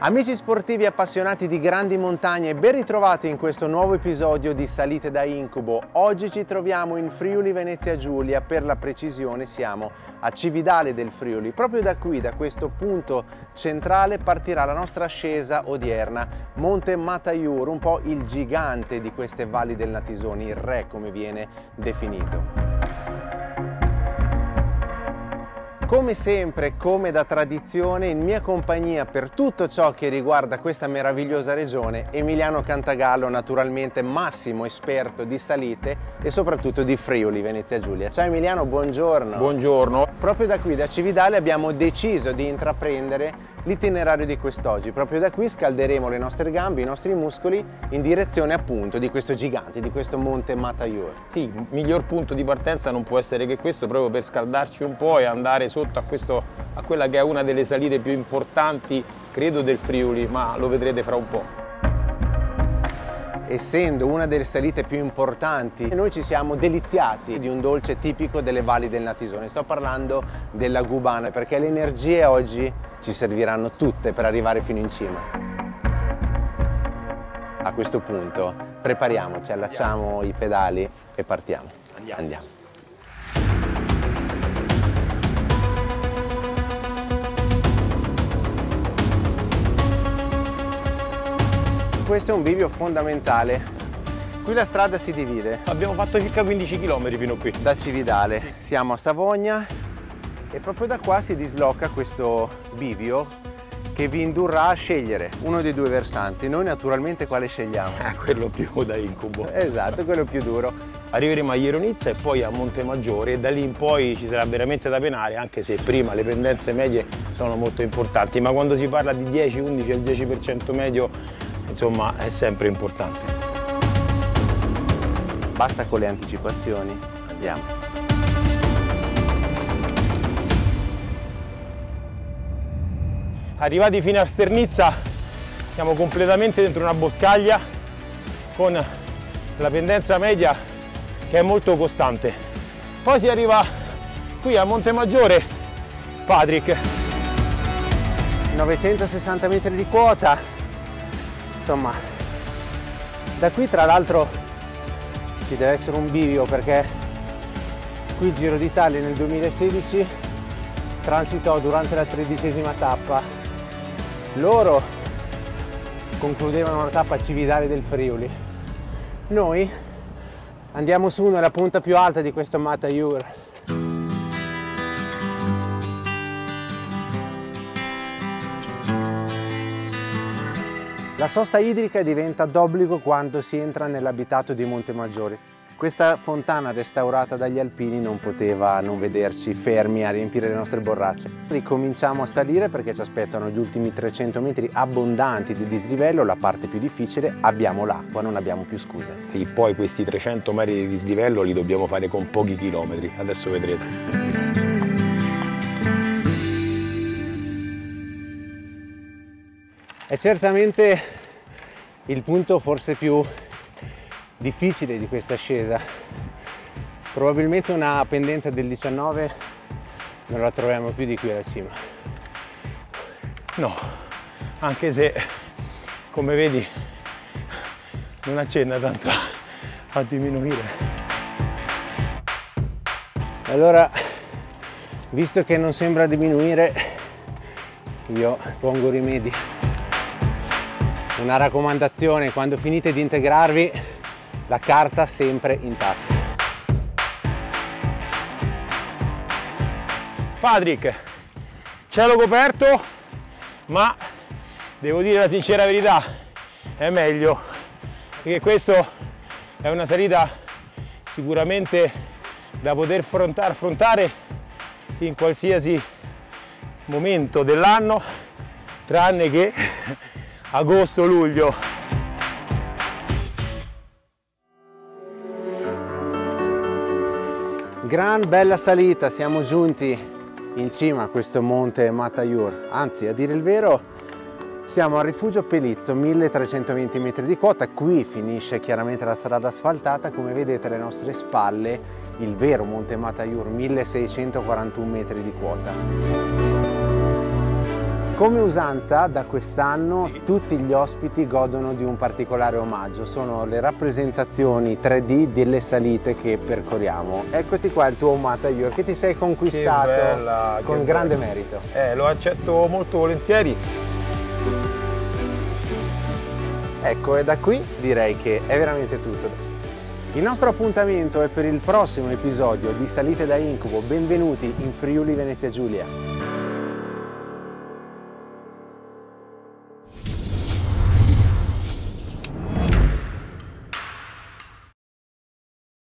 Amici sportivi appassionati di grandi montagne, ben ritrovati in questo nuovo episodio di Salite da Incubo. Oggi ci troviamo in Friuli Venezia Giulia, per la precisione siamo a Cividale del Friuli. Proprio da qui, da questo punto centrale, partirà la nostra ascesa odierna, Monte Mataiur, un po' il gigante di queste valli del Natisone, il re come viene definito. Come sempre, come da tradizione, in mia compagnia per tutto ciò che riguarda questa meravigliosa regione, Emiliano Cantagallo, naturalmente massimo esperto di salite e soprattutto di Friuli, Venezia Giulia. Ciao Emiliano, buongiorno. Buongiorno. Proprio da qui, da Cividale, abbiamo deciso di intraprendere l'itinerario di quest'oggi. Proprio da qui scalderemo le nostre gambe, i nostri muscoli in direzione appunto di questo gigante, di questo monte Mataiur. Sì, il miglior punto di partenza non può essere che questo, proprio per scaldarci un po' e andare sotto a, questo, a quella che è una delle salite più importanti, credo, del Friuli, ma lo vedrete fra un po' essendo una delle salite più importanti, noi ci siamo deliziati di un dolce tipico delle valli del Natisone. Sto parlando della gubana perché le energie oggi ci serviranno tutte per arrivare fino in cima. A questo punto prepariamoci, allacciamo i pedali e partiamo. Andiamo. Andiamo. Questo è un bivio fondamentale. Qui la strada si divide. Abbiamo fatto circa 15 km fino qui. Da Cividale. Sì. Siamo a Savogna e proprio da qua si disloca questo bivio che vi indurrà a scegliere uno dei due versanti. Noi naturalmente quale scegliamo? Eh, quello più da incubo. Esatto, quello più duro. Arriveremo a Ieronizza e poi a Montemaggiore e da lì in poi ci sarà veramente da penare, anche se prima le pendenze medie sono molto importanti, ma quando si parla di 10, 11 al 10% medio, insomma, è sempre importante. Basta con le anticipazioni, andiamo. Arrivati fino a Sternizza siamo completamente dentro una boscaglia con la pendenza media che è molto costante. Poi si arriva qui a Monte Maggiore, Patrick. 960 metri di quota, insomma, da qui tra l'altro ci deve essere un bivio perché qui il Giro d'Italia nel 2016 transitò durante la tredicesima tappa loro concludevano la tappa a Cividale del Friuli. Noi andiamo su nella punta più alta di questo Mataiur. La sosta idrica diventa d'obbligo quando si entra nell'abitato di Montemaggiore. Questa fontana restaurata dagli alpini non poteva non vederci fermi a riempire le nostre borracce. Ricominciamo a salire perché ci aspettano gli ultimi 300 metri abbondanti di dislivello, la parte più difficile, abbiamo l'acqua, non abbiamo più scuse. Sì, poi questi 300 metri di dislivello li dobbiamo fare con pochi chilometri, adesso vedrete. È certamente il punto forse più difficile di questa ascesa. Probabilmente una pendenza del 19 non la troviamo più di qui alla cima. No, anche se come vedi non accenna tanto a diminuire. Allora, visto che non sembra diminuire, io pongo rimedi. Una raccomandazione, quando finite di integrarvi, la carta sempre in tasca. Patrick, cielo coperto, ma devo dire la sincera verità, è meglio, perché questo è una salita sicuramente da poter affrontare in qualsiasi momento dell'anno, tranne che agosto-luglio. Gran bella salita, siamo giunti in cima a questo monte Mataiur, anzi a dire il vero siamo al rifugio Pelizzo, 1320 metri di quota, qui finisce chiaramente la strada asfaltata, come vedete alle nostre spalle il vero monte Mataiur, 1641 metri di quota. Come usanza, da quest'anno tutti gli ospiti godono di un particolare omaggio, sono le rappresentazioni 3D delle salite che percorriamo. Eccoti qua il tuo Mataiur che ti sei conquistato bella, con grande bella. merito. Eh, lo accetto molto volentieri. Ecco, e da qui direi che è veramente tutto. Il nostro appuntamento è per il prossimo episodio di Salite da Incubo. Benvenuti in Friuli Venezia Giulia.